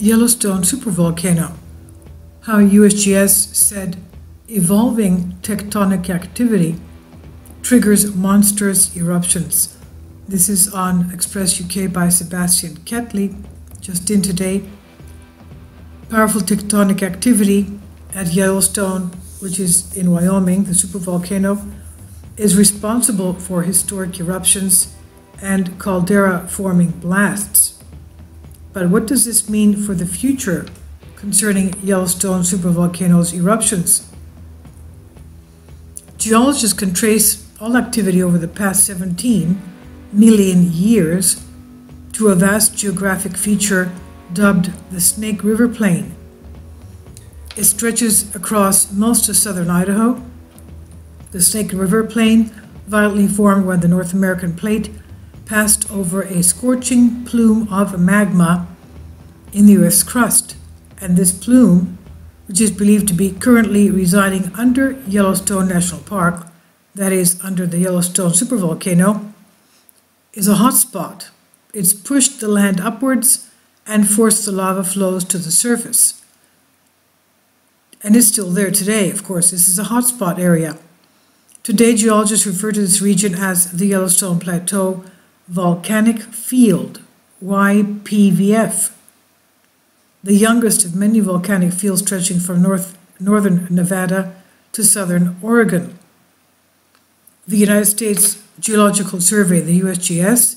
Yellowstone supervolcano. How USGS said evolving tectonic activity triggers monstrous eruptions. This is on Express UK by Sebastian Kettley, just in today. Powerful tectonic activity at Yellowstone, which is in Wyoming, the supervolcano, is responsible for historic eruptions and caldera forming blasts. But what does this mean for the future concerning Yellowstone supervolcano's eruptions? Geologists can trace all activity over the past 17 million years to a vast geographic feature dubbed the Snake River Plain. It stretches across most of southern Idaho. The Snake River Plain, violently formed when the North American plate passed over a scorching plume of magma in the Earth's crust, and this plume, which is believed to be currently residing under Yellowstone National Park, that is, under the Yellowstone supervolcano, is a hot spot. It's pushed the land upwards and forced the lava flows to the surface. And it's still there today, of course. This is a hotspot area. Today, geologists refer to this region as the Yellowstone Plateau volcanic field, YPVF, the youngest of many volcanic fields stretching from north, northern Nevada to southern Oregon. The United States Geological Survey, the USGS,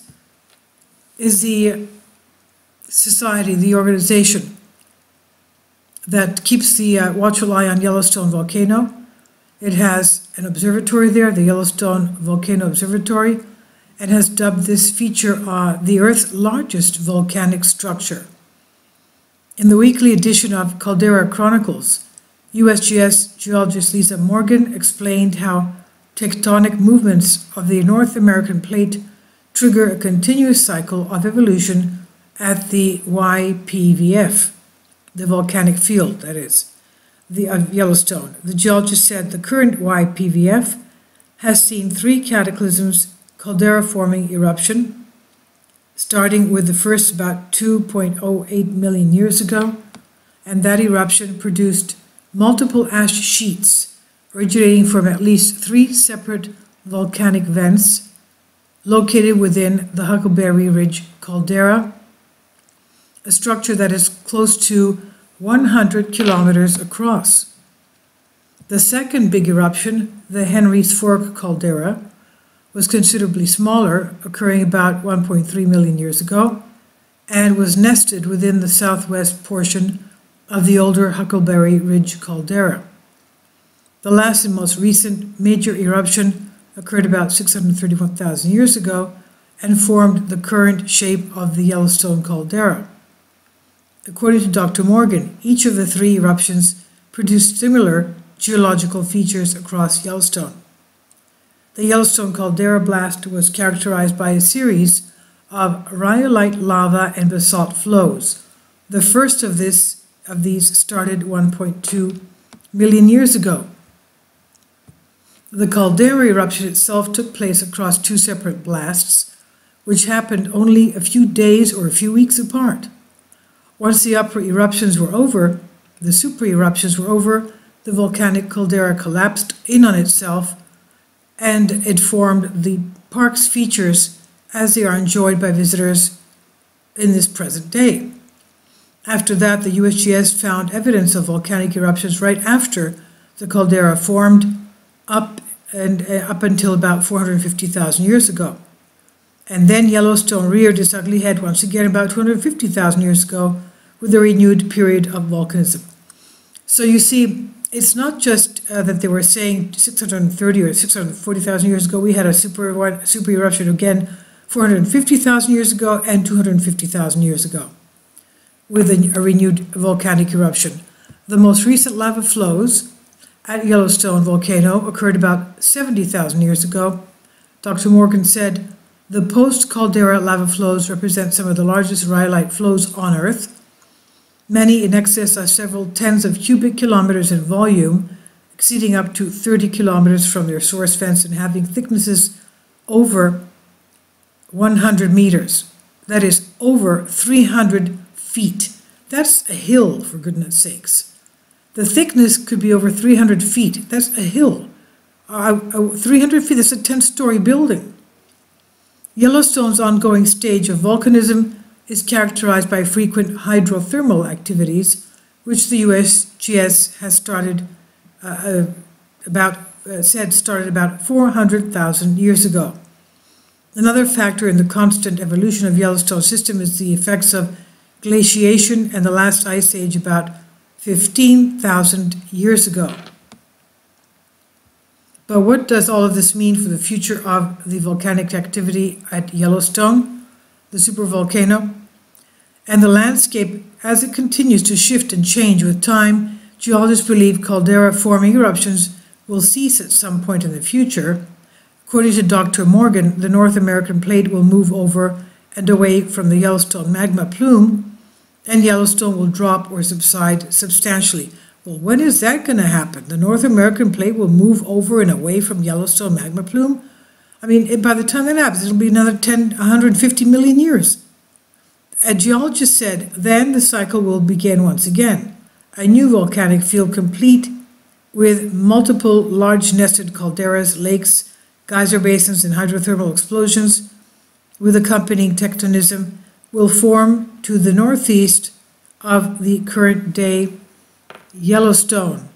is the society, the organization that keeps the uh, watchful eye on Yellowstone volcano. It has an observatory there, the Yellowstone Volcano Observatory, and has dubbed this feature uh, the Earth's largest volcanic structure. In the weekly edition of Caldera Chronicles, USGS geologist Lisa Morgan explained how tectonic movements of the North American plate trigger a continuous cycle of evolution at the YPVF, the volcanic field, that is, the of Yellowstone. The geologist said the current YPVF has seen three cataclysms caldera forming eruption, starting with the first about 2.08 million years ago, and that eruption produced multiple ash sheets originating from at least three separate volcanic vents located within the Huckleberry Ridge caldera, a structure that is close to 100 kilometers across. The second big eruption, the Henry's Fork caldera, was considerably smaller, occurring about 1.3 million years ago, and was nested within the southwest portion of the older Huckleberry Ridge caldera. The last and most recent major eruption occurred about 631,000 years ago and formed the current shape of the Yellowstone caldera. According to Dr. Morgan, each of the three eruptions produced similar geological features across Yellowstone. The Yellowstone caldera blast was characterized by a series of rhyolite lava and basalt flows. The first of this of these started 1.2 million years ago. The caldera eruption itself took place across two separate blasts, which happened only a few days or a few weeks apart. Once the upper eruptions were over, the super eruptions were over, the volcanic caldera collapsed in on itself and it formed the park's features as they are enjoyed by visitors in this present day. After that, the USGS found evidence of volcanic eruptions right after the caldera formed up and uh, up until about 450,000 years ago. And then Yellowstone reared its ugly head once again about 250,000 years ago with a renewed period of volcanism. So you see, it's not just uh, that they were saying 630 or 640,000 years ago, we had a super, super eruption again 450,000 years ago and 250,000 years ago with a, a renewed volcanic eruption. The most recent lava flows at Yellowstone volcano occurred about 70,000 years ago. Dr. Morgan said the post caldera lava flows represent some of the largest rhyolite flows on Earth many in excess of several tens of cubic kilometers in volume, exceeding up to 30 kilometers from their source vents and having thicknesses over 100 meters. That is over 300 feet. That's a hill, for goodness sakes. The thickness could be over 300 feet. That's a hill. Uh, uh, 300 feet, that's a 10 story building. Yellowstone's ongoing stage of volcanism is characterized by frequent hydrothermal activities, which the USGS has started uh, uh, about uh, said started about 400,000 years ago. Another factor in the constant evolution of Yellowstone system is the effects of glaciation and the last ice age about 15,000 years ago. But what does all of this mean for the future of the volcanic activity at Yellowstone, the supervolcano? And the landscape as it continues to shift and change with time, geologists believe caldera forming eruptions will cease at some point in the future. According to Dr. Morgan, the North American plate will move over and away from the Yellowstone magma plume, and Yellowstone will drop or subside substantially. Well, when is that going to happen? The North American plate will move over and away from Yellowstone magma plume? I mean, by the time that happens, it'll be another 10, 150 million years. A geologist said, then the cycle will begin once again. A new volcanic field complete with multiple large nested calderas, lakes, geyser basins, and hydrothermal explosions with accompanying tectonism will form to the northeast of the current day Yellowstone.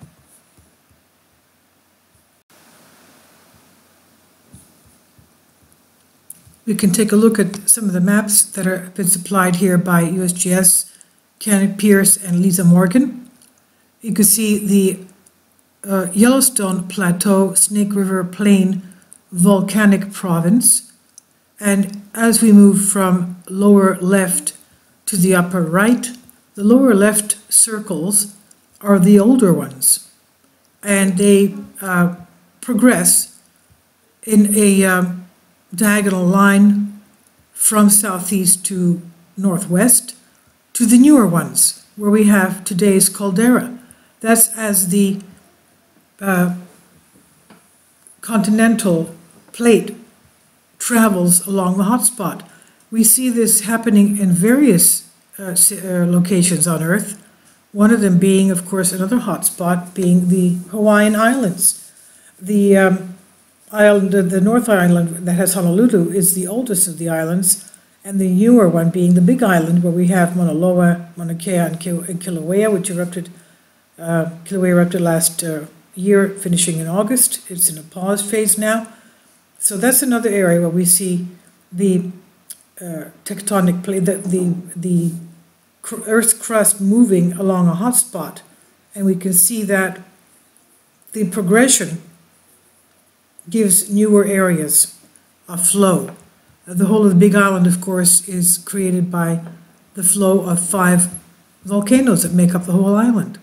We can take a look at some of the maps that have been supplied here by USGS, Kenneth Pierce, and Lisa Morgan. You can see the uh, Yellowstone Plateau, Snake River Plain volcanic province. And as we move from lower left to the upper right, the lower left circles are the older ones. And they uh, progress in a um, diagonal line from southeast to northwest to the newer ones, where we have today's caldera. That's as the uh, continental plate travels along the hotspot. We see this happening in various uh, uh, locations on Earth. One of them being, of course, another hotspot being the Hawaiian Islands. The um, island, the North Island that has Honolulu, is the oldest of the islands, and the newer one being the Big Island, where we have Mauna Loa, Mauna Kea, and Kilauea, which erupted. Uh, Kilauea erupted last uh, year finishing in August. It's in a pause phase now. So that's another area where we see the uh, tectonic plate, the, the, the Earth's crust moving along a hotspot. And we can see that the progression gives newer areas a flow. The whole of the Big Island, of course, is created by the flow of five volcanoes that make up the whole island.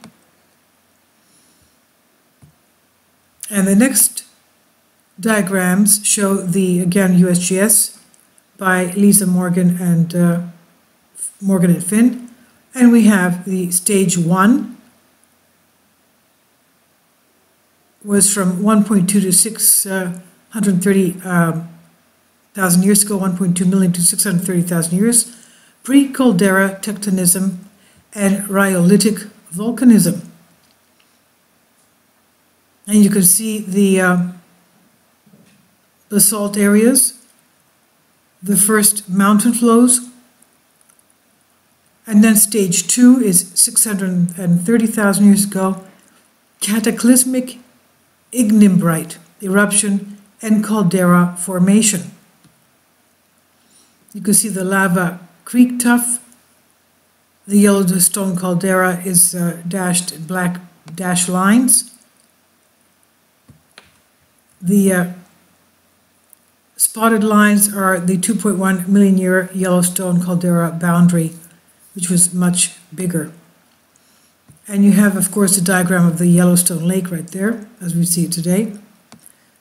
And the next diagrams show the, again, USGS by Lisa Morgan and uh, Morgan and Finn. And we have the stage one was from 1.2 to 630,000 uh, years ago, 1.2 million to 630,000 years, pre-caldera tectonism and rhyolitic volcanism. And you can see the uh, basalt areas, the first mountain flows, and then stage two is 630,000 years ago, cataclysmic ignimbrite eruption and caldera formation. You can see the lava creek tuff. The Yellowstone caldera is uh, dashed in black dash lines. The uh, spotted lines are the 2.1 million year Yellowstone caldera boundary, which was much bigger. And you have, of course, the diagram of the Yellowstone Lake right there, as we see it today.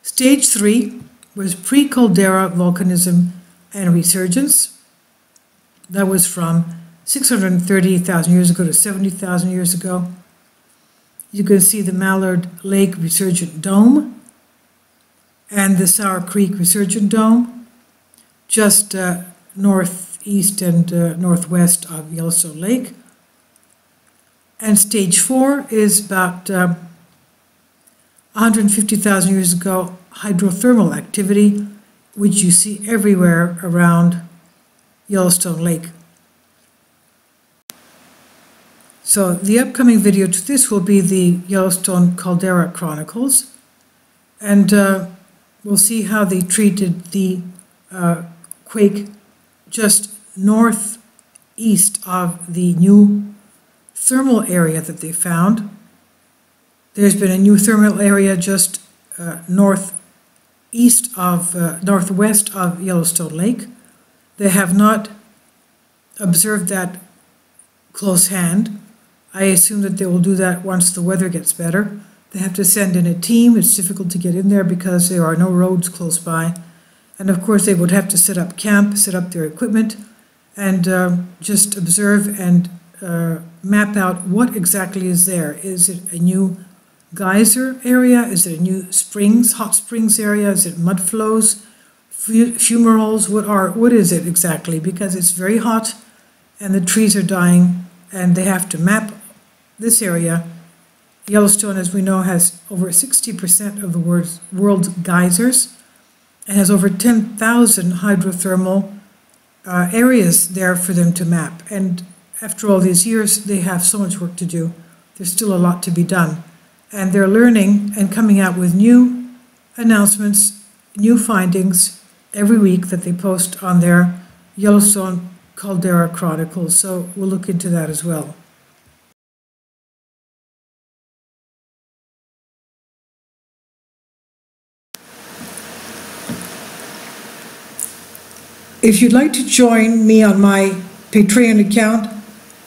Stage three was pre-caldera volcanism and resurgence. That was from 630,000 years ago to 70,000 years ago. You can see the Mallard Lake Resurgent Dome and the Sour Creek Resurgent Dome, just uh, northeast and uh, northwest of Yellowstone Lake. And stage four is about um, 150,000 years ago hydrothermal activity, which you see everywhere around Yellowstone Lake. So the upcoming video to this will be the Yellowstone Caldera Chronicles. And uh, we'll see how they treated the uh, quake just northeast of the new thermal area that they found. There's been a new thermal area just uh, northeast of, uh, northwest of Yellowstone Lake. They have not observed that close hand. I assume that they will do that once the weather gets better. They have to send in a team. It's difficult to get in there because there are no roads close by. And of course, they would have to set up camp, set up their equipment, and um, just observe and uh, map out what exactly is there. Is it a new geyser area? Is it a new springs, hot springs area? Is it mud flows, fumaroles? What are what is it exactly? Because it's very hot, and the trees are dying, and they have to map this area. Yellowstone, as we know, has over 60% of the world's, world's geysers and has over 10,000 hydrothermal uh, areas there for them to map. And after all these years, they have so much work to do. There's still a lot to be done. And they're learning and coming out with new announcements, new findings every week that they post on their Yellowstone Caldera Chronicles. So we'll look into that as well. If you'd like to join me on my Patreon account,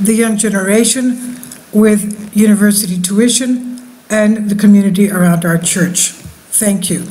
the young generation with university tuition and the community around our church. Thank you.